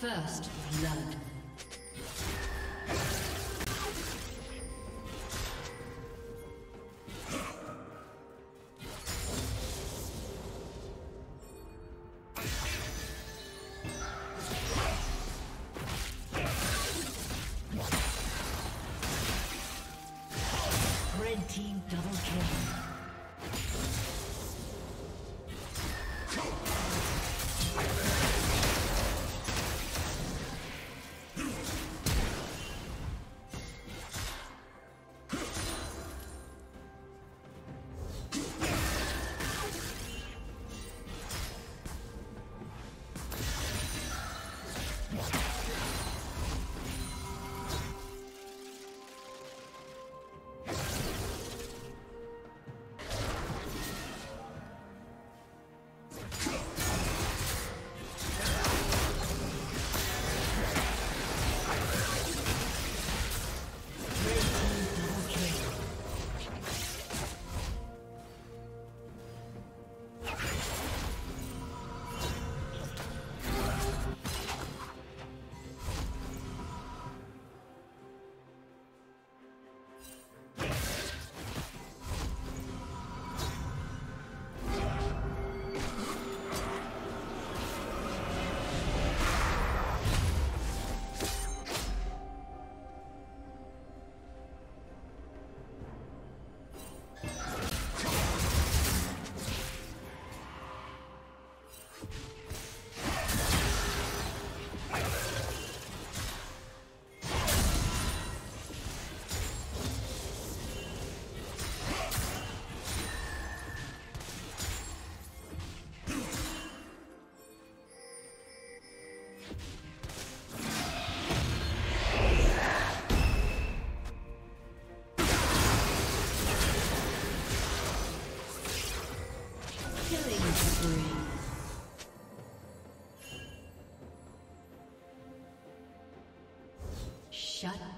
First blood.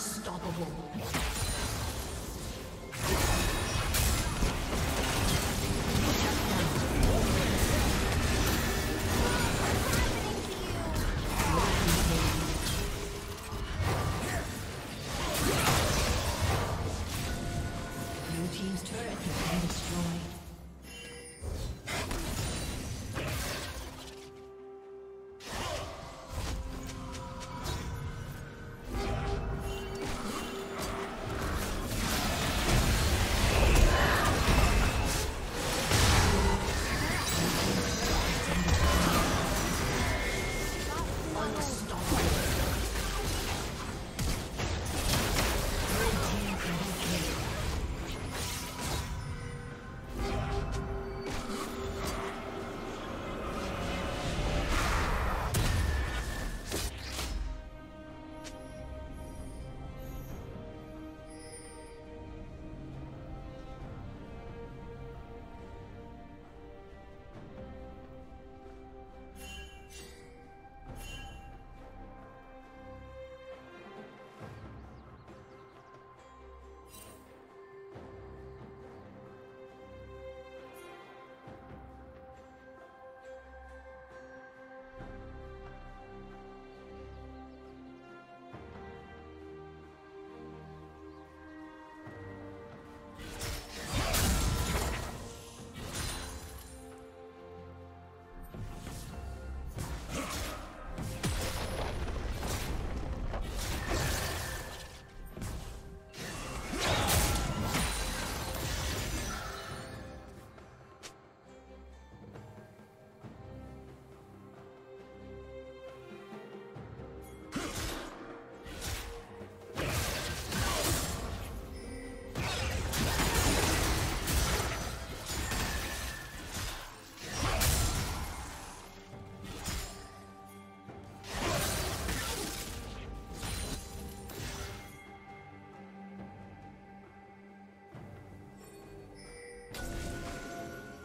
Unstoppable.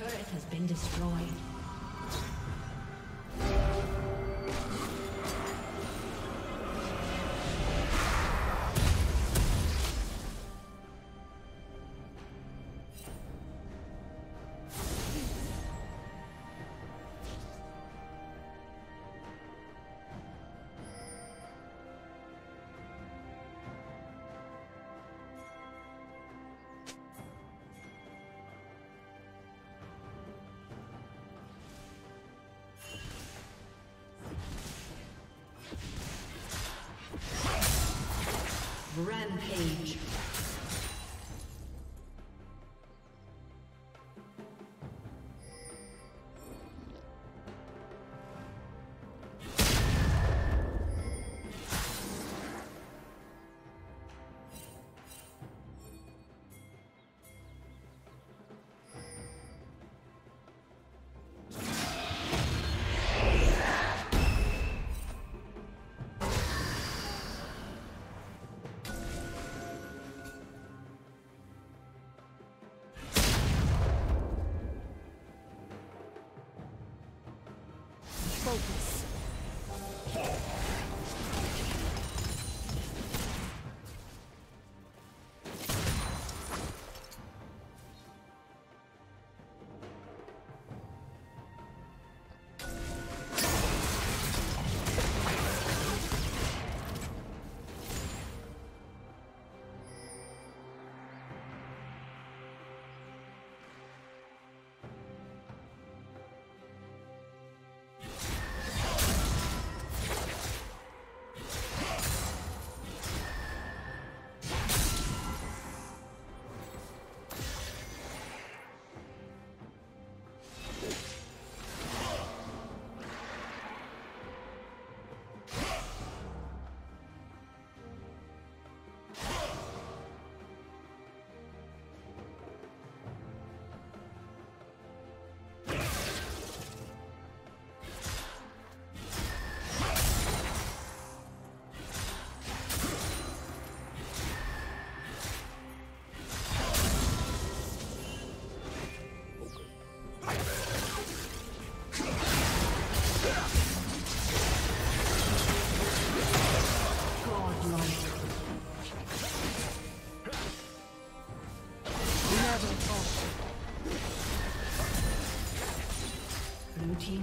Turret has been destroyed. Rampage.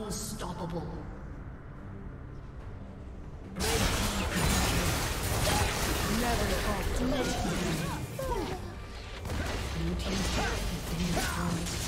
Unstoppable. Never fall. Blue team's turret has been destroyed.